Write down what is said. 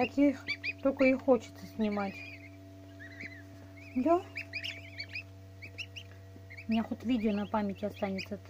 Таких только и хочется снимать. Да? У меня хоть видео на память останется.